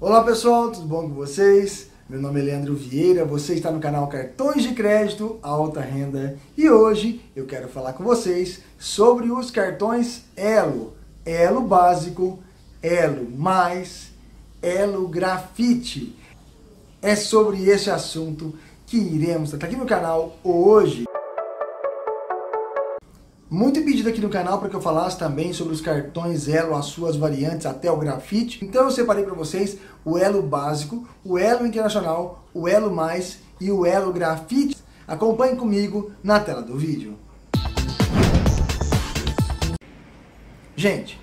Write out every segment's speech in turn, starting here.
Olá pessoal, tudo bom com vocês? Meu nome é Leandro Vieira, você está no canal Cartões de Crédito Alta Renda e hoje eu quero falar com vocês sobre os cartões Elo, Elo Básico, Elo Mais, Elo Grafite. É sobre esse assunto que iremos tratar aqui no canal hoje. Muito pedido aqui no canal para que eu falasse também sobre os cartões Elo, as suas variantes até o grafite. Então eu separei para vocês o Elo básico, o Elo internacional, o Elo mais e o Elo grafite. Acompanhe comigo na tela do vídeo. Gente,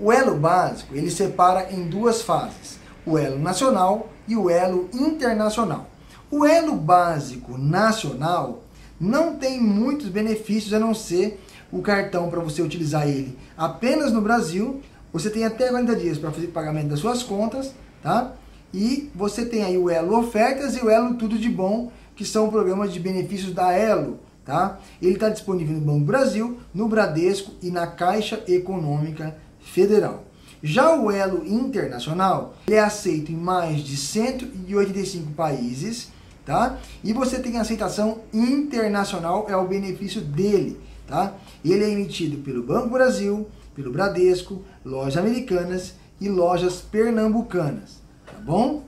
o Elo básico ele separa em duas fases, o Elo nacional e o Elo internacional. O Elo básico nacional não tem muitos benefícios a não ser o cartão para você utilizar ele apenas no Brasil. Você tem até 40 dias para fazer pagamento das suas contas, tá? E você tem aí o Elo Ofertas e o Elo Tudo de Bom, que são programas de benefícios da Elo, tá? Ele está disponível no Banco Brasil, no Bradesco e na Caixa Econômica Federal. Já o Elo Internacional, ele é aceito em mais de 185 países, tá? E você tem aceitação internacional, é o benefício dele tá? Ele é emitido pelo Banco Brasil, pelo Bradesco, lojas americanas e lojas pernambucanas, tá bom?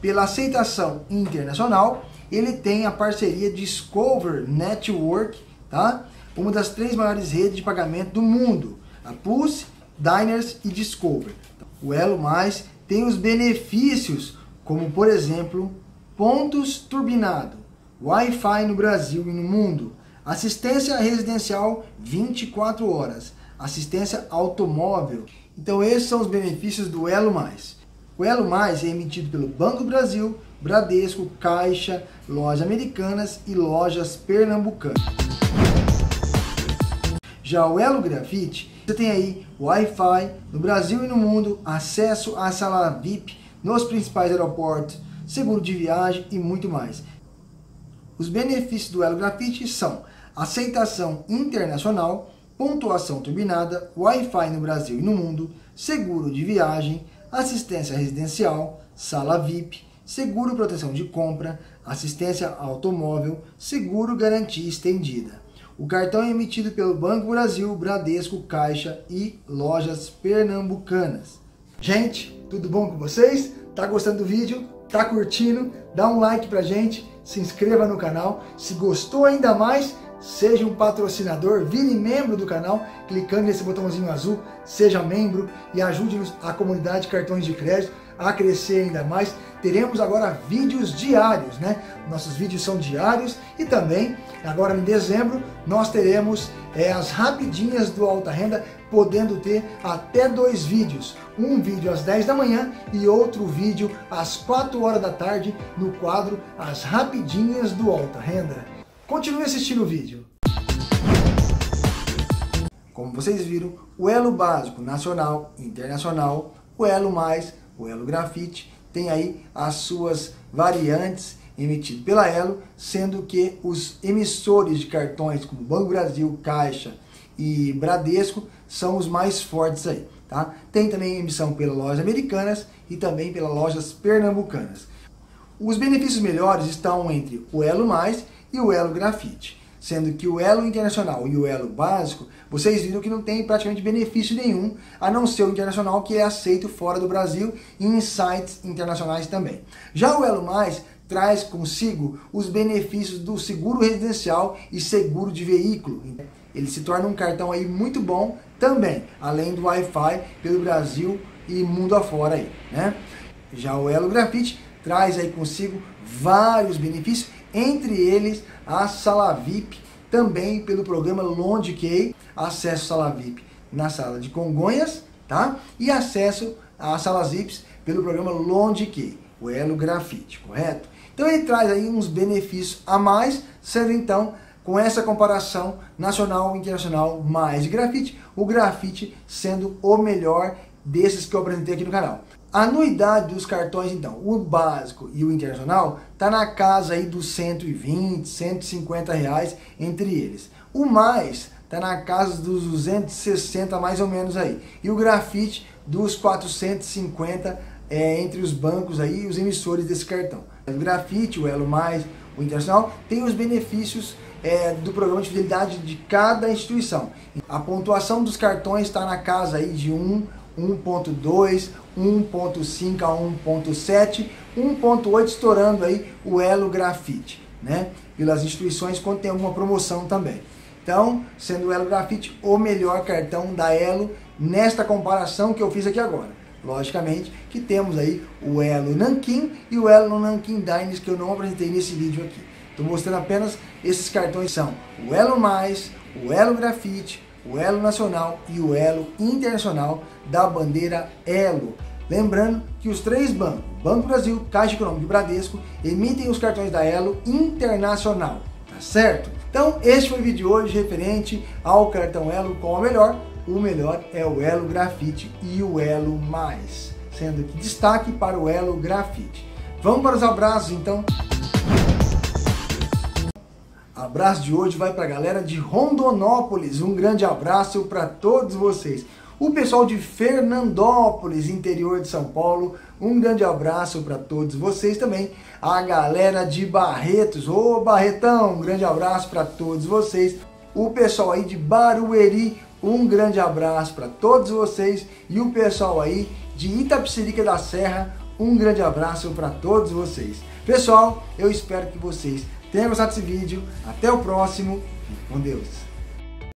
Pela aceitação internacional, ele tem a parceria Discover Network, tá? Uma das três maiores redes de pagamento do mundo, a Pulse, Diners e Discover. O Elo Mais tem os benefícios, como por exemplo, pontos turbinado, Wi-Fi no Brasil e no mundo, Assistência residencial 24 horas. Assistência automóvel. Então esses são os benefícios do Elo Mais. O Elo Mais é emitido pelo Banco Brasil, Bradesco, Caixa, lojas americanas e lojas pernambucanas. Já o Elo Grafite, você tem aí Wi-Fi no Brasil e no mundo, acesso à sala VIP nos principais aeroportos, seguro de viagem e muito mais. Os benefícios do Elo Grafite são aceitação internacional, pontuação turbinada, Wi-Fi no Brasil e no mundo, seguro de viagem, assistência residencial, sala VIP, seguro proteção de compra, assistência automóvel, seguro garantia estendida. O cartão é emitido pelo Banco Brasil, Bradesco, Caixa e lojas pernambucanas. Gente, tudo bom com vocês? Tá gostando do vídeo? Tá curtindo? Dá um like pra gente, se inscreva no canal. Se gostou ainda mais, seja um patrocinador, vire membro do canal, clicando nesse botãozinho azul, seja membro e ajude-nos a comunidade Cartões de Crédito a crescer ainda mais. Teremos agora vídeos diários, né? Nossos vídeos são diários e também, agora em dezembro, nós teremos é, as rapidinhas do Alta Renda, podendo ter até dois vídeos. Um vídeo às 10 da manhã e outro vídeo às 4 horas da tarde no quadro As Rapidinhas do Alta Renda. Continue assistindo o vídeo. Como vocês viram, o elo básico nacional, internacional, o elo mais, o elo grafite, tem aí as suas variantes emitido pela Elo, sendo que os emissores de cartões como Banco Brasil, Caixa e Bradesco são os mais fortes aí, tá? Tem também emissão pelas lojas americanas e também pelas lojas pernambucanas. Os benefícios melhores estão entre o Elo Mais e o elo grafite. Sendo que o elo internacional e o elo básico, vocês viram que não tem praticamente benefício nenhum, a não ser o internacional que é aceito fora do Brasil e em sites internacionais também. Já o elo mais traz consigo os benefícios do seguro residencial e seguro de veículo. Ele se torna um cartão aí muito bom também, além do Wi-Fi pelo Brasil e mundo afora aí, né? Já o Elo Grafite traz aí consigo vários benefícios entre eles a sala VIP, também pelo programa Key, acesso sala VIP na sala de Congonhas, tá? E acesso às salas VIPs pelo programa Key, o Elo Grafite, correto? Então ele traz aí uns benefícios a mais, sendo então com essa comparação nacional e internacional mais grafite, o grafite sendo o melhor desses que eu apresentei aqui no canal. A anuidade dos cartões, então, o básico e o internacional, está na casa aí dos 120, 150 reais entre eles. O mais está na casa dos 260 mais ou menos aí. E o grafite dos 450 é, entre os bancos aí, os emissores desse cartão. O Grafite, o Elo Mais, o Internacional, tem os benefícios é, do programa de fidelidade de cada instituição. A pontuação dos cartões está na casa aí de 1, 1.2, 1.5 a 1.7, 1.8 estourando aí o Elo Grafite, né? Pelas instituições quando tem alguma promoção também. Então, sendo o Elo Grafite o melhor cartão da Elo nesta comparação que eu fiz aqui agora. Logicamente que temos aí o Elo Nankin e o Elo Nankin Dines que eu não apresentei nesse vídeo aqui. Estou mostrando apenas esses cartões são o Elo Mais, o Elo Grafite, o Elo Nacional e o Elo Internacional da bandeira Elo. Lembrando que os três bancos, Banco Brasil, Caixa Econômica e Bradesco, emitem os cartões da Elo Internacional, tá certo? Então, este foi o vídeo de hoje referente ao cartão Elo, qual é o melhor? O melhor é o Elo Grafite e o Elo Mais, sendo que destaque para o Elo Grafite. Vamos para os abraços então. Abraço de hoje vai para a galera de Rondonópolis. Um grande abraço para todos vocês. O pessoal de Fernandópolis, interior de São Paulo, um grande abraço para todos vocês também. A galera de Barretos, ô Barretão, um grande abraço para todos vocês. O pessoal aí de Barueri, um grande abraço para todos vocês. E o pessoal aí de Itapecerica da Serra, um grande abraço para todos vocês. Pessoal, eu espero que vocês Tenha gostado desse vídeo. Até o próximo. Com Deus.